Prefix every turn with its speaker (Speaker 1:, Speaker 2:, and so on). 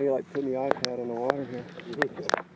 Speaker 1: Hey, like putting the iPad in the water here.